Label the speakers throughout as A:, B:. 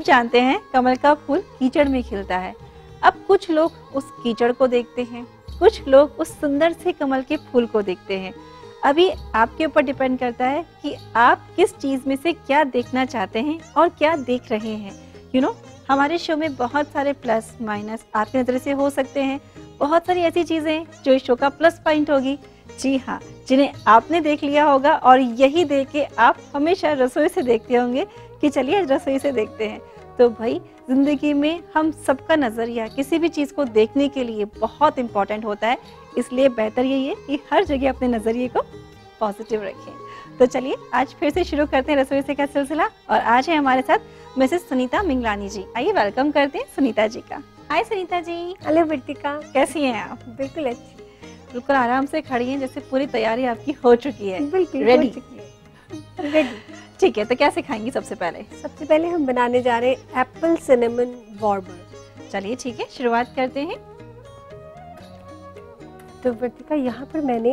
A: सब जानते हैं कमल का फूल कीचड़ में खिलता है। अब कुछ लोग उस कीचड़ को देखते हैं। कुछ लोग उस सुंदर से कमल के फूल को देखते हैं। अभी आपके ऊपर डिपेंड करता है कि आप किस चीज़ में से क्या देखना चाहते हैं और क्या देख रहे हैं। यू you नो know, हमारे शो में बहुत सारे प्लस माइनस आपकी नज़र से हो सकते हैं। बहुत सारी ऐसी चीज़ें हैं जो इस शो का प्लस पॉइंट होगी। जी हाँ जिन्हें आपने देख लिया होगा और यही देख के आप हमेशा रसोई से देखते होंगे कि चलिए रसोई से देखते हैं। तो भाई ज़िंदगी में हम सबका नज़रिया किसी भी चीज़ को देखने के लिए बहुत इंपॉर्टेंट होता है। इसलिए बेहतर यही है कि हर जगह अपने नज़रिए को पॉजिटिव रखें। तो चलिए आज फिर से शुरू करते हैं रसोई से का सिलसिला और आज है हमारे साथ मिसेस सुनीता मिंगलानी जी। आइए वेलकम करते हैं सुनीता जी का। हाय सुनीता जी।
B: हेलो बिटिका
A: कैसी हैं आप?
B: बिल्कुल अच्छी।
A: बिल्कुल आराम से खड़ी हैं जैसे पूरी तैयारी आपकी हो चुकी है।
B: बिल्कुल
A: रेडी
B: रेडी
A: ठीक है तो क्या सिखाएँगी सबसे पहले?
B: सबसे पहले हम बनाने जा रहे हैं एप्पल सिनेमन वार्मर
A: चलिए ठीक है शुरुआत करते हैं।
B: तो वर्तिका यहाँ पर मैंने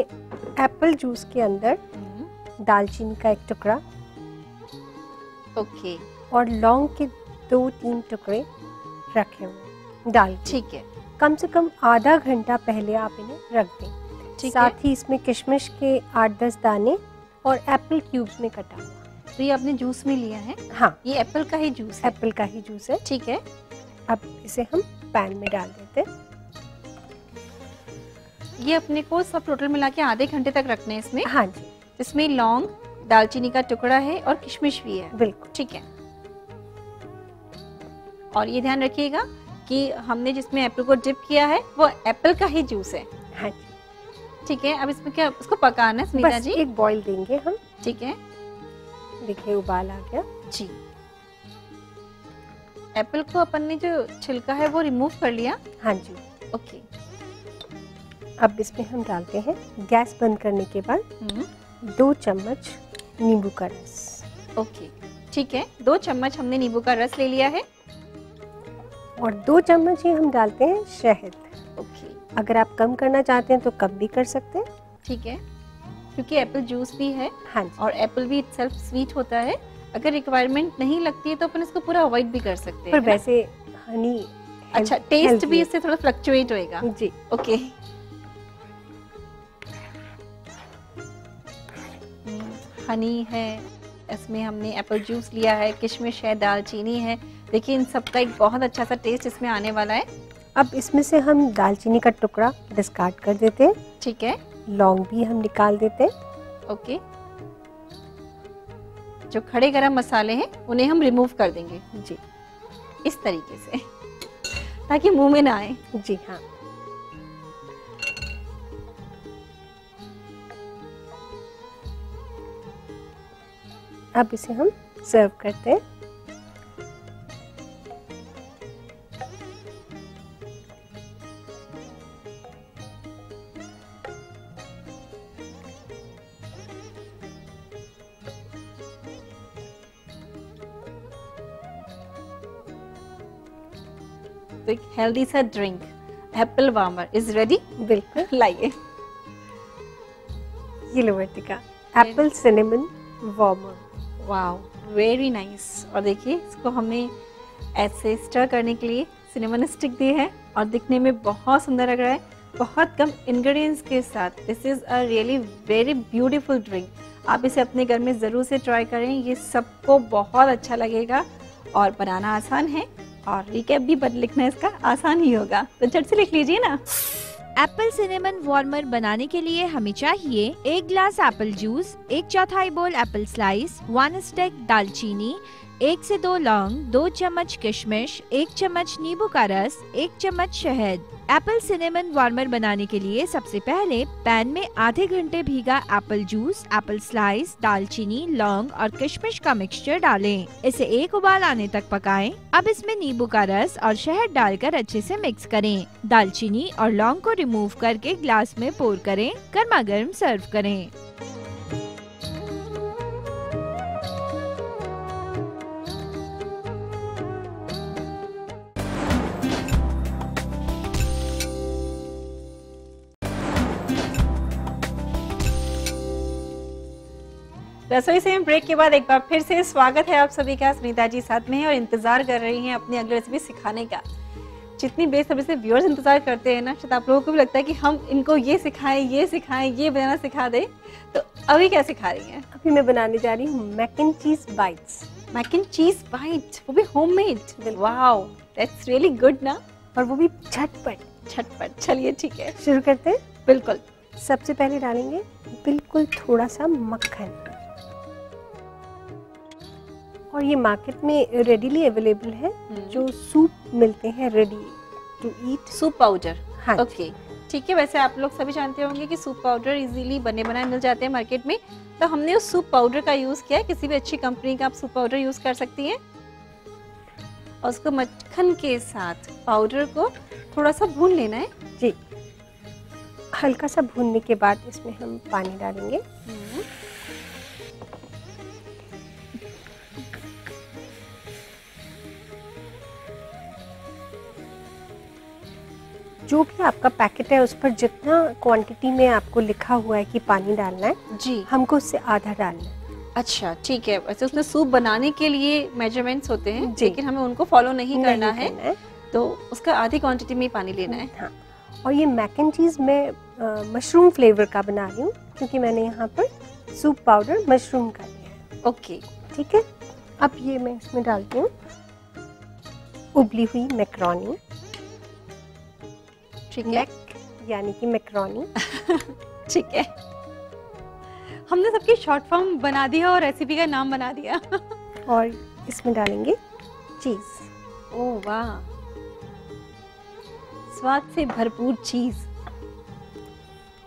B: एप्पल जूस के अंदर
A: हम्म,
B: दालचीनी का एक टुकड़ा
A: ओके।
B: और लौंग के दो तीन टुकड़े रखे हुए डाल
A: ठीक है।
B: कम से कम आधा घंटा पहले आप इन्हें रख दें।
A: ठीक है।
B: साथ ही इसमें किशमिश के आठ दस दाने और एप्पल क्यूब्स में कटा हुआ।
A: तो ये आपने जूस में लिया है।
B: हाँ।
A: ये एप्पल का ही जूस है।
B: एप्पल का ही जूस है।
A: ठीक है।
B: अब इसे हम पैन में डाल देते हैं।
A: ये अपने को सब टोटल मिला के आधे घंटे तक रखने हैं इसमें।
B: हाँ जी।
A: इसमें लौंग दालचीनी का टुकड़ा है और किशमिश भी है।
B: बिल्कुल।
A: ठीक है। और ये ध्यान रखिएगा कि हमने जिसमें एप्पल को डिप किया है वो एप्पल का ही जूस है।
B: हाँ जी।
A: ठीक है। अब इसमें क्या उसको पकाना है जी?
B: एक बॉईल देंगे हम।
A: ठीक है।
B: देखिए उबाल आ गया।
A: जी। एप्पल को अपन ने जो छिलका है वो रिमूव कर लिया?
B: हाँ जी।
A: ओके।
B: अब इसमें हम डालते हैं गैस बंद करने के बाद
A: हम्म।
B: दो चम्मच नींबू का रस।
A: ओके। ठीक है दो चम्मच हमने नींबू का रस ले लिया है।
B: और दो चम्मच ही हम डालते हैं शहद।
A: ओके।
B: अगर आप कम करना चाहते हैं तो कम भी कर सकते हैं।
A: ठीक है। क्योंकि एप्पल जूस भी है
B: हाँ जी।
A: और एप्पल भी इटसेल्फ स्वीट होता है। अगर रिक्वायरमेंट नहीं लगती है तो अपन इसको पूरा अवॉइड भी कर सकते हैं
B: वैसे हनी
A: अच्छा टेस्ट भी। इससे थोड़ा फ्लक्चुएट होएगा।
B: जी।
A: ओके हनी है इसमें हमने एप्पल जूस लिया है किशमिश है दालचीनी है। देखिए इन सब का एक बहुत अच्छा सा टेस्ट इसमें आने वाला है।
B: अब इसमें से हम दालचीनी का टुकड़ा डिस्कार्ड कर देते हैं।
A: ठीक है।
B: लौंग भी हम निकाल देते हैं।
A: ओके। जो खड़े गरम मसाले हैं उन्हें हम रिमूव कर देंगे।
B: जी।
A: इस तरीके से। ताकि मुँह में ना आए।
B: जी हाँ। अब इसे हम सर्व करते हैं।
A: हेल्दी सा drink apple warmer is ready
B: बिल्कुल
A: लाइए
B: ये लो Vartika apple cinnamon warmer
A: wow very nice और देखिए इसको हमने ऐसे स्टर करने के लिए सिनेमन स्टिक दी है और दिखने में बहुत सुंदर लग रहा है। बहुत कम इंग्रेडिएंट्स के साथ। This is a really very beautiful drink आप इसे अपने घर में ज़रूर से ट्राई करें। ये सबको बहुत अच्छा लगेगा और बनाना आसान है। और रिकेप भी बद लिखना इसका, आसान ही होगा। तो झट से लिख लीजिए ना।
C: एप्पल सिनेमन वार्मर बनाने के लिए हमें चाहिए एक ग्लास एप्पल जूस एक चौथाई बोल एप्पल स्लाइस वन स्टेक दालचीनी एक से दो लौंग, दो चम्मच किशमिश, एक चम्मच नींबू का रस, एक चम्मच शहद। एप्पल सिनेमन वार्मर बनाने के लिए सबसे पहले पैन में आधे घंटे भीगा एप्पल जूस, एप्पल स्लाइस, दालचीनी, लौंग और किशमिश का मिक्सचर डालें। इसे एक उबाल आने तक पकाएँ। अब इसमें नींबू का रस और शहद डालकर अच्छे से मिक्स करें। दालचीनी और लौंग को रिमूव करके ग्लास में पोर करें, गर्मा गर्म सर्व करें।
A: रसोई से हम ब्रेक के बाद एक बार फिर से स्वागत है आप सभी का। सुनीता जी साथ में है और इंतज़ार कर रही हैं अपनी अगली रेसिपी सिखाने का। जितनी बेसब्री से व्यूअर्स इंतज़ार करते हैं ना शायद आप लोगों को भी लगता है कि हम इनको ये सिखाएँ ये सिखाएँ ये बनाना सिखा दें। तो अभी क्या सिखा रही हैं?
B: अभी मैं बनाने जा रही हूँ mac and cheese bites
A: mac and cheese bite वो भी homemade wow that's really good ना?
B: और वो भी झटपट।
A: झटपट। चलिए ठीक है।
B: शुरू करते हैं?
A: बिल्कुल।
B: सबसे पहले डालेंगे बिल्कुल थोड़ा सा मक्खन। और ये मार्केट में रेडीली अवेलेबल है
A: जो
B: जो सूप मिलते हैं ready to eat
A: soup powder
B: हाँ
A: ओके ठीक है वैसे आप लोग सभी जानते होंगे कि सूप पाउडर इजीली बने बनाए मिल जाते हैं मार्केट में। तो हमने उस सूप पाउडर का यूज़ किया है किसी भी अच्छी कंपनी का आप सूप पाउडर यूज़ कर सकती हैं। और उसको मक्खन के साथ पाउडर को थोड़ा सा भून लेना है।
B: जी हल्का सा भूनने के बाद इसमें हम पानी डालेंगे। जो भी आपका पैकेट है उस पर जितना क्वांटिटी में आपको लिखा हुआ है कि पानी डालना है
A: जी।
B: हमको उससे आधा डालना है।
A: अच्छा ठीक है। वैसे उसमें सूप बनाने के लिए मेजरमेंट्स होते हैं। लेकिन हमें उनको फॉलो नहीं करना
B: नहीं
A: है
B: करना है।
A: तो उसका आधी क्वांटिटी में पानी लेना है।
B: हाँ। और ये मैक एंड चीज़ मैं मशरूम फ्लेवर का बना रही हूँ क्योंकि मैंने यहाँ पर सूप पाउडर मशरूम का लिया है।
A: ओके।
B: ठीक है? अब ये मैं इसमें डालती हूँ उबली हुई मैक्रोनी
A: ठीक है।
B: यानी कि मैक्रोनी
A: ठीक है। हमने सबकी शॉर्ट फॉर्म बना दिया और रेसिपी का नाम बना दिया।
B: और इसमें डालेंगे चीज़
A: ओह वाह। स्वाद से भरपूर चीज़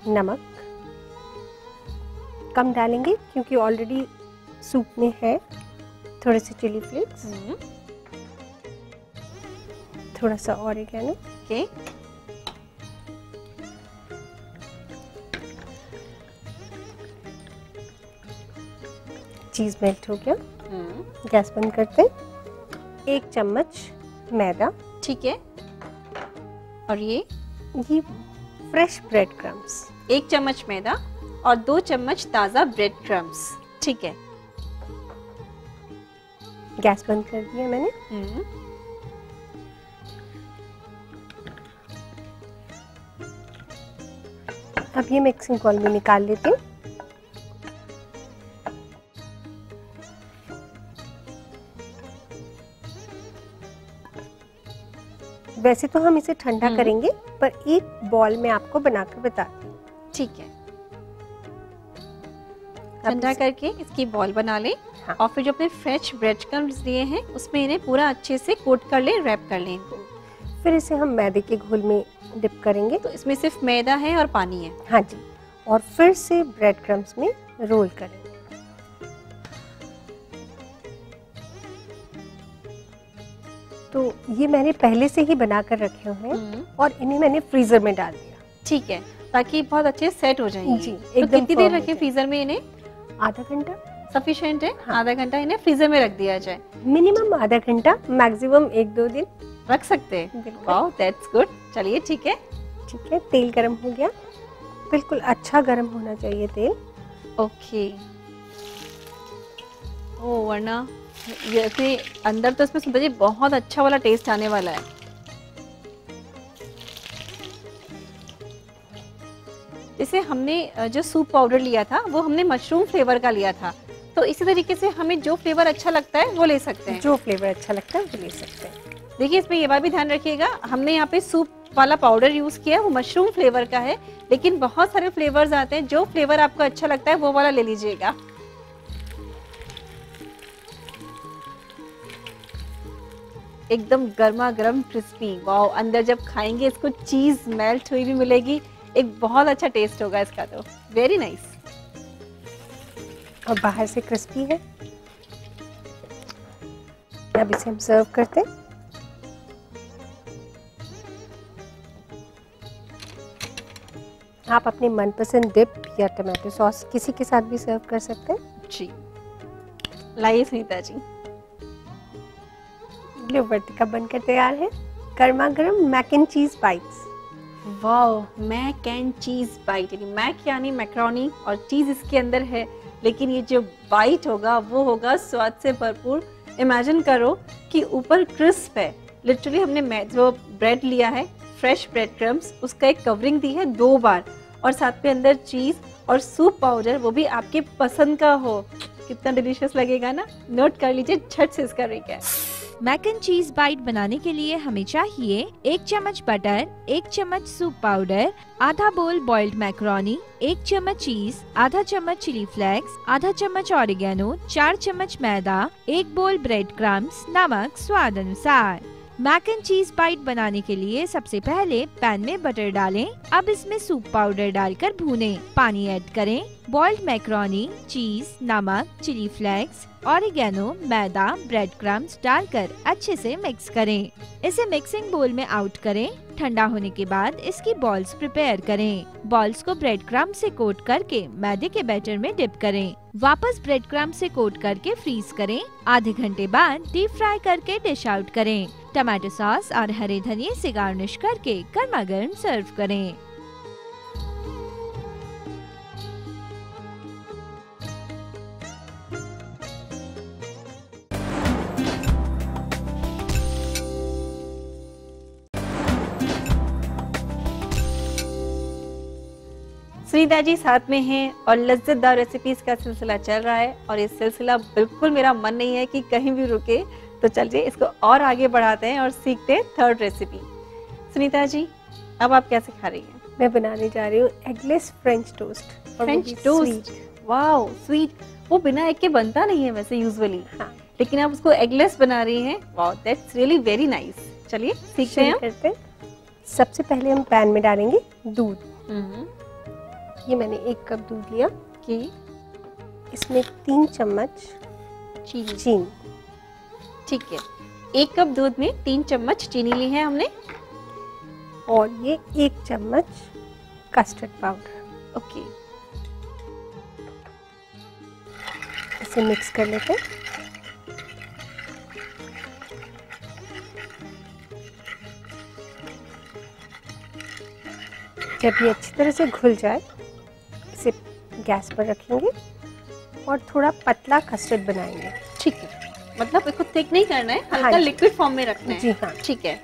B: नमक। कम डालेंगे क्योंकि ऑलरेडी सूप में है। थोड़े से चिली फ्लेक्स थोड़ा सा ऑरिगेनो
A: ओके
B: चीज़ मेल्ट हो गया। गैस बंद करते हैं। एक चम्मच मैदा।
A: ठीक है। और ये?
B: ये फ्रेश ब्रेड क्रम्स
A: एक चम्मच मैदा और दो चम्मच ताज़ा ब्रेड क्रम्स ठीक है।
B: गैस बंद कर दिया मैंने। अब ये मिक्सिंग बॉल में निकाल लेती हूँ। वैसे तो हम इसे ठंडा
A: हम्म।
B: करेंगे पर एक बॉल में आपको बनाकर बताती हूँ
A: ठीक है। ठंडा करके इसकी बॉल बना लें
B: हाँ।
A: और फिर जो अपने फ्रेश ब्रेड क्रम्स लिए हैं उसमें इन्हें पूरा अच्छे से कोट कर लें रैप कर लें इनको।
B: फिर इसे हम मैदे के घोल में डिप करेंगे।
A: तो इसमें सिर्फ़ मैदा है और पानी है।
B: हाँ जी और फिर से ब्रेड क्रम्स में रोल करेंगे तो ये मैंने पहले से ही बना कर रखे हुए हैं और इन्हें मैंने फ्रीजर में डाल दिया।
A: ठीक है ताकि बहुत अच्छे सेट हो जाएँगे
B: जी,
A: तो कितनी देर रखें फ्रीजर में इन्हें?
B: आधा घंटा।
A: सफिशिएंट है?
B: हाँ।
A: आधा घंटा इन्हें फ्रीजर में रख दिया जाए।
B: मिनिमम आधा घंटा मैक्सिमम एक दो दिन।
A: रख सकते हैं। वाओ दैट्स गुड चलिए ठीक है।
B: ठीक है तेल गरम हो गया। बिल्कुल अच्छा गरम होना चाहिए तेल।
A: ओके ओ वरना जैसे अंदर तो इसमें सुनता जी बहुत अच्छा वाला टेस्ट आने वाला है। जैसे हमने जो सूप पाउडर लिया था वो हमने मशरूम फ्लेवर का लिया था। तो इसी तरीके से हमें जो फ्लेवर अच्छा लगता है वो ले सकते हैं।
B: जो फ्लेवर अच्छा लगता है वो ले सकते हैं।
A: देखिए इसमें ये बात भी ध्यान रखिएगा हमने यहाँ पे सूप वाला पाउडर यूज़ किया है वो मशरूम फ्लेवर का है लेकिन बहुत सारे फ्लेवर्स आते हैं जो फ्लेवर आपको अच्छा लगता है वो वाला ले लीजिएगा। एकदम गर्मा गर्म क्रिस्पी वाओ अंदर जब खाएँगे इसको चीज़ मेल्ट हुई भी मिलेगी। एक बहुत अच्छा टेस्ट होगा इसका तो। वेरी नाइस
B: और बाहर से क्रिस्पी है। अब इसे हम सर्व करते हैं। आप अपने मनपसंद डिप या टमाटो सॉस किसी के साथ भी सर्व कर सकते हैं।
A: जी। लाइए सुनीता जी।
B: लिबर्टी बनकर तैयार है गर्मा गर्म mac and cheese bites
A: wow mac and cheese bite यानी मैक यानी मैक्रोनी और चीज़ इसके अंदर है, लेकिन ये जो बाइट होगा, वो होगा स्वाद से भरपूर। इमेजिन करो कि ऊपर क्रिस्प है। लिटरली हमने जो ब्रेड लिया है फ्रेश ब्रेड क्रम्स उसका एक कवरिंग दी है दो बार। और साथ में अंदर चीज़ और सूप पाउडर वो भी आपके पसंद का हो। कितना डिलीशियस लगेगा ना? नोट कर लीजिए झट से इसका रेट है।
C: मैक एंड चीज़ बाइट बनाने के लिए हमें चाहिए एक चम्मच बटर, एक चम्मच सूप पाउडर, आधा बोल बॉइल्ड मैक्रोनी, एक चम्मच चीज़, आधा चम्मच चिली फ्लेक्स, आधा चम्मच ऑरिगेनो, चार चम्मच मैदा, एक बोल ब्रेड क्रम्स, नमक, स्वाद अनुसार। मैक एंड चीज़ बाइट बनाने के लिए सबसे पहले पैन में बटर डालें। अब इसमें सूप पाउडर डालकर भूनें। पानी ऐड करें। बॉइल्ड मैक्रोनी, चीज़, नमक, चिली फ्लेक्स, ऑरिगेनो, मैदा ब्रेड क्रम्स डालकर अच्छे से मिक्स करें। इसे मिक्सिंग बोल में आउट करें। ठंडा होने के बाद इसकी बॉल्स प्रिपेयर करें। बॉल्स को ब्रेड क्रम से कोट करके मैदे के बैटर में डिप करें। वापस ब्रेड क्रम से कोट करके फ्रीज करें। आधे घंटे बाद डीप फ्राई करके डिश आउट करें। टमाटो सॉस और हरे धनिए से गार्निश करके गर्मा गर्म सर्व करें।
A: सुनीता जी साथ में हैं और लज्जतदार रेसिपीज़ का सिलसिला चल रहा है और ये सिलसिला बिल्कुल मेरा मन नहीं है कि कहीं भी रुके। तो चलिए इसको और आगे बढ़ाते हैं और सीखते हैं थर्ड रेसिपी सुनीता जी अब आप कैसे खा रही हैं?
B: मैं बनाने जा रही हूँ eggless French toast
A: French toast wow sweet वो बिना एग के बनता नहीं है वैसे यूजुअली हाँ. लेकिन आप उसको एगलेस बना रही हैं। Wow that's really very nice चलिए सीखते हैं
B: सबसे पहले हम पैन में डालेंगे दूध। हम्म। ये मैंने एक कप दूध लिया
A: कि
B: इसमें तीन चम्मच चीनी। चीनी।
A: ठीक है। एक कप दूध में तीन चम्मच चीनी ली है हमने।
B: और ये एक चम्मच कस्टर्ड पाउडर
A: ओके।
B: इसे मिक्स कर लेते हैं। जब ये अच्छी तरह से घुल जाए गैस पर रखेंगे और थोड़ा पतला कस्टर्ड बनाएँगे।
A: ठीक है। मतलब इसको थिक नहीं करना है हल्का हाँ लिक्विड फॉर्म में रखना है।
B: जी हाँ।
A: ठीक है।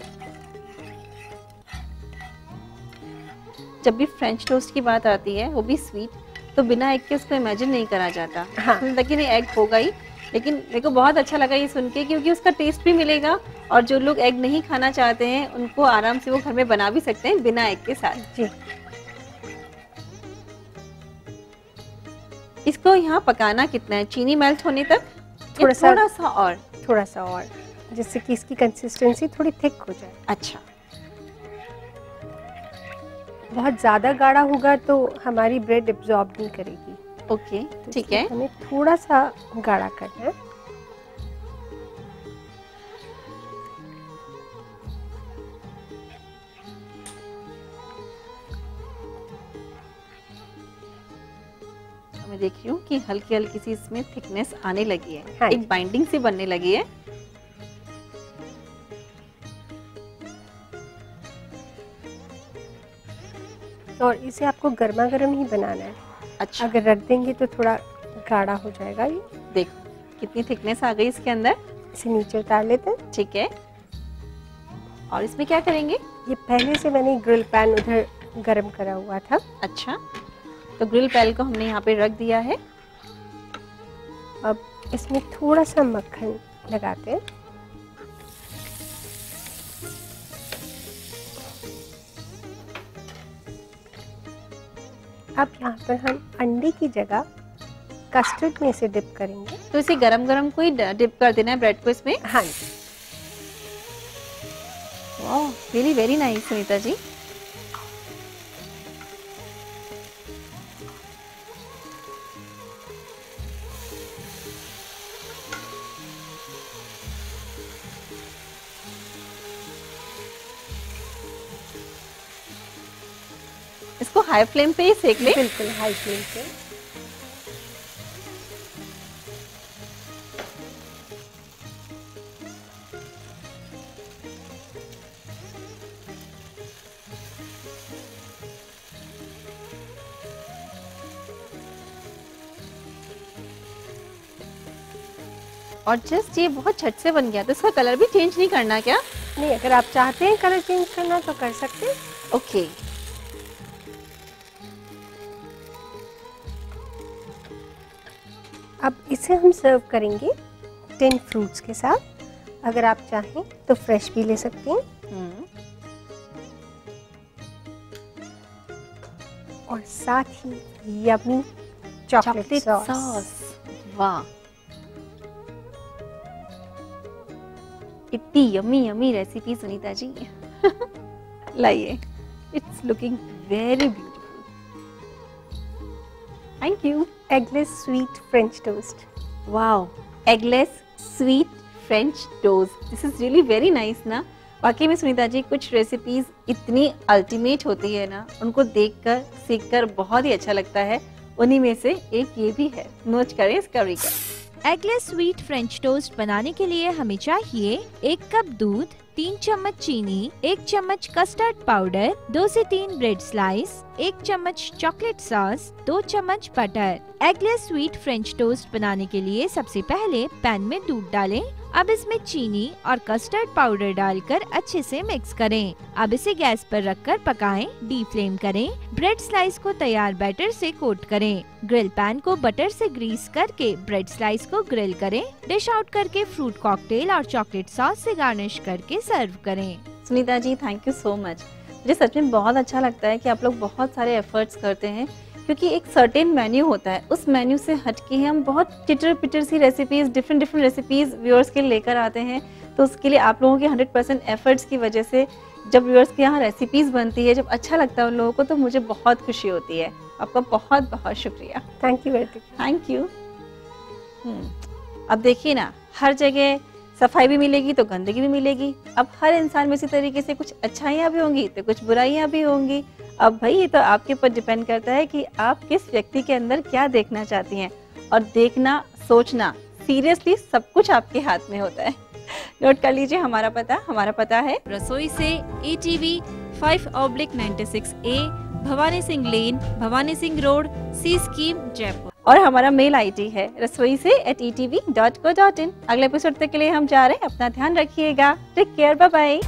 A: जब भी फ्रेंच टोस्ट की बात आती है वो भी स्वीट तो बिना एग के उसको इमेजिन नहीं करा जाता। हाँ। लेकिन एग होगा ही लेकिन मेरे को बहुत अच्छा लगा ये सुन के क्योंकि उसका टेस्ट भी मिलेगा और जो लोग एग नहीं खाना चाहते हैं उनको आराम से वो घर में बना भी सकते हैं बिना एग के साथ।
B: जी।
A: इसको यहाँ पकाना कितना है? चीनी मेल्ट होने तक?
B: थोड़ा सा
A: थोड़ा सा और?
B: थोड़ा सा और जिससे कि इसकी कंसिस्टेंसी थोड़ी थिक हो जाए।
A: अच्छा।
B: बहुत ज़्यादा गाढ़ा होगा तो हमारी ब्रेड एब्जॉर्ब नहीं करेगी।
A: ओके तो ठीक है।
B: हमें थोड़ा सा गाढ़ा करना है।
A: मैं देख रही हूँ कि हल्की हल्की सी इसमें थिकनेस आने लगी है। हाँ एक बाइंडिंग सी बनने लगी है।
B: और इसे आपको गर्मा गर्म ही बनाना है। अच्छा। अगर रख देंगे तो थोड़ा गाढ़ा हो जाएगा ये।
A: देखो कितनी थिकनेस आ गई इसके अंदर।
B: इसे नीचे उतार लेते हैं।
A: ठीक है। और इसमें क्या करेंगे?
B: ये पहले से मैंने ग्रिल पैन उधर गर्म करा हुआ था।
A: अच्छा। तो ग्रिल पैल को हमने यहाँ पे रख दिया है।
B: अब इसमें थोड़ा सा मक्खन लगाते हैं। अब यहाँ पर हम अंडे की जगह कस्टर्ड में इसे डिप करेंगे।
A: तो इसे गरम गरम को ही डिप कर देना है ब्रेड को इसमें।
B: हाँ
A: वाह really very nice Sunita ji. इसको हाई फ्लेम पे ही सेक ले।
B: बिल्कुल हाई फ्लेम पे।
A: और जस्ट ये बहुत छट से बन गया तो इसका कलर भी चेंज नहीं करना क्या?
B: नहीं अगर आप चाहते हैं कलर चेंज करना तो कर सकते हैं।
A: ओके
B: अब इसे हम सर्व करेंगे टेन फ्रूट्स के साथ। अगर आप चाहें तो फ्रेश भी ले सकते हैं। और साथ ही यमी चॉकलेट सॉस
A: वाह। इतनी yummy yummy recipe Sunita ji. लाइए। It's looking very beautiful thank you
B: eggless sweet French toast
A: wow eggless sweet French toast this is really very nice ना वाकई में सुनीता जी, कुछ रेसिपीज़ इतनी अल्टीमेट होती है ना, उनको देखकर, सीखकर बहुत ही अच्छा लगता है। उन्हीं में से एक ये भी है। नोच करें इस कवरी का
C: एगलेस स्वीट फ्रेंच टोस्ट बनाने के लिए हमें चाहिए एक कप दूध तीन चम्मच चीनी, एक चम्मच कस्टर्ड पाउडर दो से तीन ब्रेड स्लाइस एक चम्मच चॉकलेट सॉस दो चम्मच butter eggless sweet French toast बनाने के लिए सबसे पहले पैन में दूध डालें अब इसमें चीनी और कस्टर्ड पाउडर डालकर अच्छे से मिक्स करें। अब इसे गैस पर रखकर पकाएँ, डी फ्लेम करें। ब्रेड स्लाइस को तैयार बैटर से कोट करें। ग्रिल पैन को बटर से ग्रीस करके ब्रेड स्लाइस को ग्रिल करें। डिश आउट करके फ्रूट कॉकटेल और चॉकलेट सॉस से गार्निश करके सर्व करें।
A: Sunita ji thank you so much मुझे सच में बहुत अच्छा लगता है कि आप लोग बहुत सारे एफर्ट्स करते हैं। क्योंकि एक सर्टेन मेन्यू होता है उस मेन्यू से हटके हम बहुत चिटर पिटर सी recipes different different recipes viewers के लेकर आते हैं। तो उसके लिए आप लोगों के 100 परसेंट एफर्ट्स की वजह से जब व्यूअर्स के यहाँ रेसिपीज़ बनती है जब अच्छा लगता है उन लोगों को तो मुझे बहुत खुशी होती है। आपका बहुत बहुत शुक्रिया।
B: Thank you very
A: thank you अब देखिए ना हर जगह सफ़ाई भी मिलेगी तो गंदगी भी मिलेगी। अब हर इंसान में इसी तरीके से कुछ अच्छाइयाँ भी होंगी तो कुछ बुराइयाँ भी होंगी। अब भाई ये तो आपके ऊपर डिपेंड करता है कि आप किस व्यक्ति के अंदर क्या देखना चाहती हैं। और देखना सोचना सीरियसली सब कुछ आपके हाथ में होता है। नोट कर लीजिए हमारा पता हमारा पता है।
D: रसोई से A T V five oblique ninety six A Bhawani Singh lane Bhawani Singh road C scheme Jaipur.
A: और हमारा मेल आईडी है रसोई से at E T V dot co dot in अगले एपिसोड तक के लिए हम जा रहे हैं अपना ध्यान रखिएगा। Take care bye bye